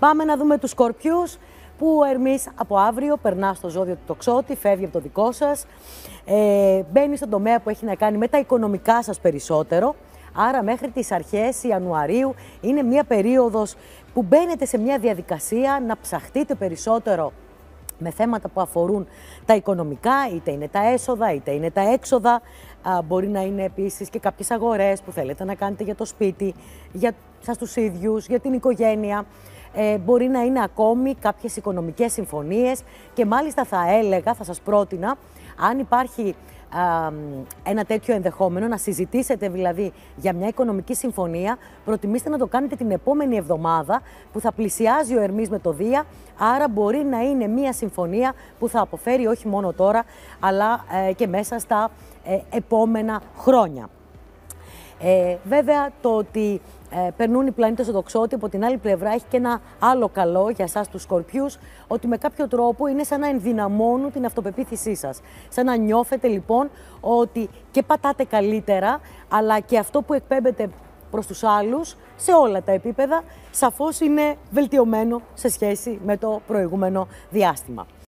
Πάμε να δούμε τους σκορπιούς που ο Ερμής από αύριο περνά στο ζώδιο του τοξότη, φεύγει από το δικό σας, ε, μπαίνει στον τομέα που έχει να κάνει με τα οικονομικά σας περισσότερο. Άρα μέχρι τις αρχές Ιανουαρίου είναι μια περίοδος που μπαίνετε σε μια διαδικασία να ψαχτείτε περισσότερο με θέματα που αφορούν τα οικονομικά, είτε είναι τα έσοδα, είτε είναι τα έξοδα. Α, μπορεί να είναι επίσης και κάποιες αγορές που θέλετε να κάνετε για το σπίτι, για σας τους ίδιους, για την οικογένεια. Ε, μπορεί να είναι ακόμη κάποιες οικονομικές συμφωνίες και μάλιστα θα έλεγα, θα σας πρότεινα, αν υπάρχει ένα τέτοιο ενδεχόμενο, να συζητήσετε δηλαδή για μια οικονομική συμφωνία, προτιμήστε να το κάνετε την επόμενη εβδομάδα που θα πλησιάζει ο Ερμής με το Δία, άρα μπορεί να είναι μια συμφωνία που θα αποφέρει όχι μόνο τώρα, αλλά ε, και μέσα στα ε, επόμενα χρόνια. Ε, βέβαια, το ότι ε, περνούν οι πλανήτες στο τοξότη, από την άλλη πλευρά έχει και ένα άλλο καλό για εσάς τους σκορπιούς, ότι με κάποιο τρόπο είναι σαν να ενδυναμώνουν την αυτοπεποίθησή σας. Σαν να νιώθετε λοιπόν ότι και πατάτε καλύτερα, αλλά και αυτό που εκπέμπετε προς τους άλλους, σε όλα τα επίπεδα, σαφώς είναι βελτιωμένο σε σχέση με το προηγούμενο διάστημα.